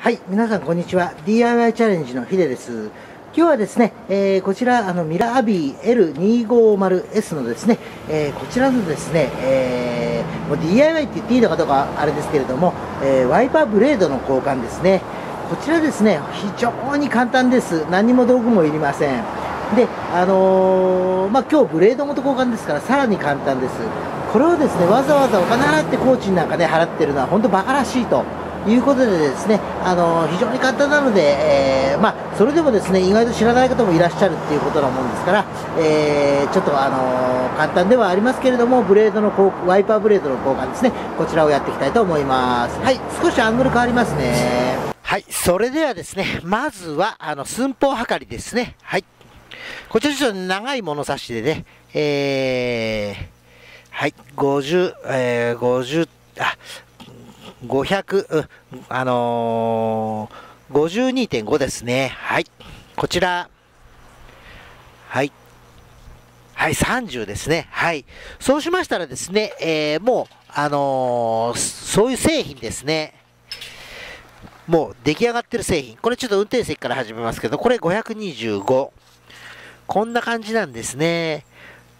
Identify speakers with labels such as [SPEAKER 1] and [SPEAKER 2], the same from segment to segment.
[SPEAKER 1] はい、皆さんこんにちは。DIY チャレンジのヒデです。今日はですね、えーこちら、あの、ミラーアビー L250S のですね、えーこちらのですね、えーもう DIY って言っていいのかどうかあれですけれども、えーワイパーブレードの交換ですね。こちらですね、非常に簡単です。何も道具もいりません。で、あのーまあ、今日ブレードごと交換ですから、さらに簡単です。これをですね、わざわざお金払って工賃なんかで払ってるのは本当バカらしいと。いうことでですね、あの非常に簡単なので、えーまあ、それでもですね、意外と知らない方もいらっしゃるっていうことなもんですから、えーちょっとあの簡単ではありますけれども、ブレードの交ワイパーブレードの交換ですね、こちらをやっていきたいと思います。はい、少しアングル変わりますね。はい、それではですね、まずは、あの、寸法測りですね。はい。こちらちょっと長い物差しでね、えー、はい、50、えー、50、あ、500、あのー、52.5ですね。はい。こちら。はい。はい、30ですね。はい。そうしましたらですね、えーもう、あのーそういう製品ですね。もう出来上がってる製品。これちょっと運転席から始めますけど、これ525。こんな感じなんですね。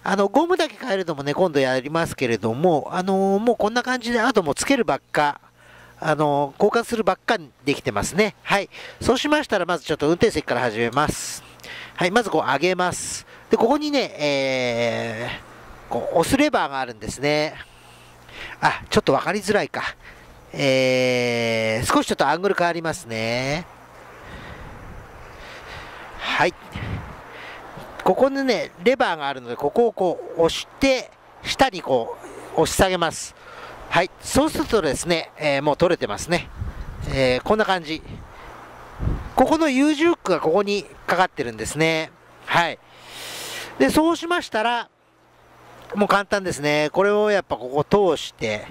[SPEAKER 1] あの、ゴムだけ変えるのもね、今度やりますけれども、あのーもうこんな感じで、あともうつけるばっか、あの交換するばっかにできてますね。はい。そうしましたら、まずちょっと運転席から始めます。はい、まずこう上げます。で、ここにね、えー、こう押すレバーがあるんですね。あ、ちょっとわかりづらいか。えー、少しちょっとアングル変わりますね。はい。ここにね、レバーがあるので、ここをこう押して、下にこう押し下げます。はい。そうするとですね、えーもう取れてますね。えーこんな感じ。ここの U 字フックがここにかかってるんですね。はい。で、そうしましたら、もう簡単ですね。これをやっぱここ通して、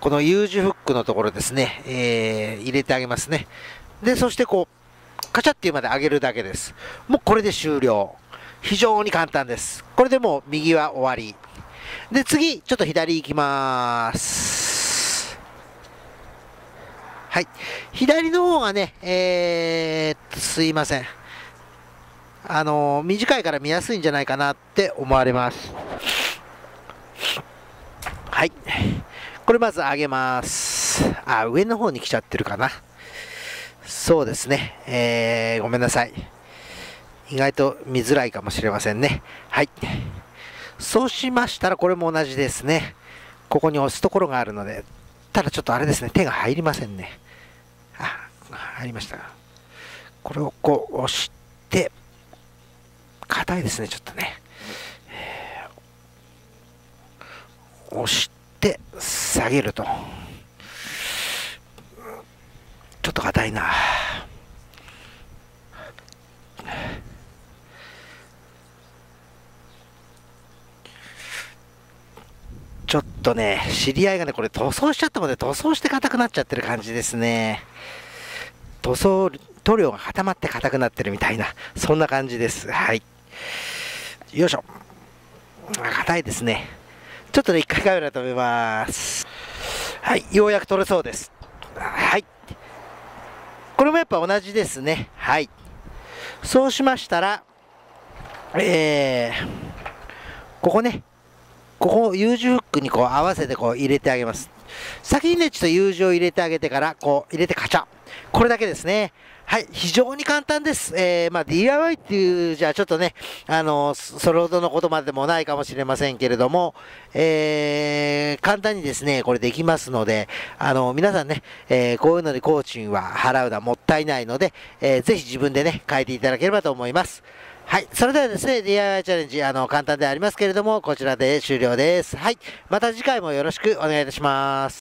[SPEAKER 1] この U 字フックのところですね、えー入れてあげますね。で、そしてこう、カチャっていうまで上げるだけです。もうこれで終了。非常に簡単です。これでもう右は終わり。で、次、ちょっと左行きます。はい。左の方がね、えー、すいません。あのー短いから見やすいんじゃないかなって思われます。はい。これまず上げます。あ、上の方に来ちゃってるかな。そうですね。えー、ごめんなさい。意外と見づらいかもしれませんね。はい。そうしましたら、これも同じですね。ここに押すところがあるので、ただちょっとあれですね、手が入りませんね。あ、入りました。これをこう押して、硬いですね、ちょっとね。押して、下げると。ちょっと硬いな。ちょっとね、知り合いがね、これ塗装しちゃったので、塗装して硬くなっちゃってる感じですね。塗装、塗料が固まって硬くなってるみたいな、そんな感じです。はい。よいしょ。硬いですね。ちょっとね、一回カメラ止めます。はい、ようやく取れそうです。はい。これもやっぱ同じですね。はい。そうしましたら、えー、ここね、ここ U 字フックにこう合わせてこう入れてあげます。先にね、ちょっと U 字を入れてあげてから、こう入れてカチャ。これだけですね。はい、非常に簡単です。えー、まあ DIY っていうじゃあちょっとね、あのそそれほどのことまでもないかもしれませんけれども、えー、簡単にですね、これできますので、あの皆さんね、えーこういうのに工賃は払うのはもったいないので、えーぜひ自分でね、変えていただければと思います。はい。それではですね、DIY チャレンジ、あの、簡単でありますけれども、こちらで終了です。はい。また次回もよろしくお願いいたします。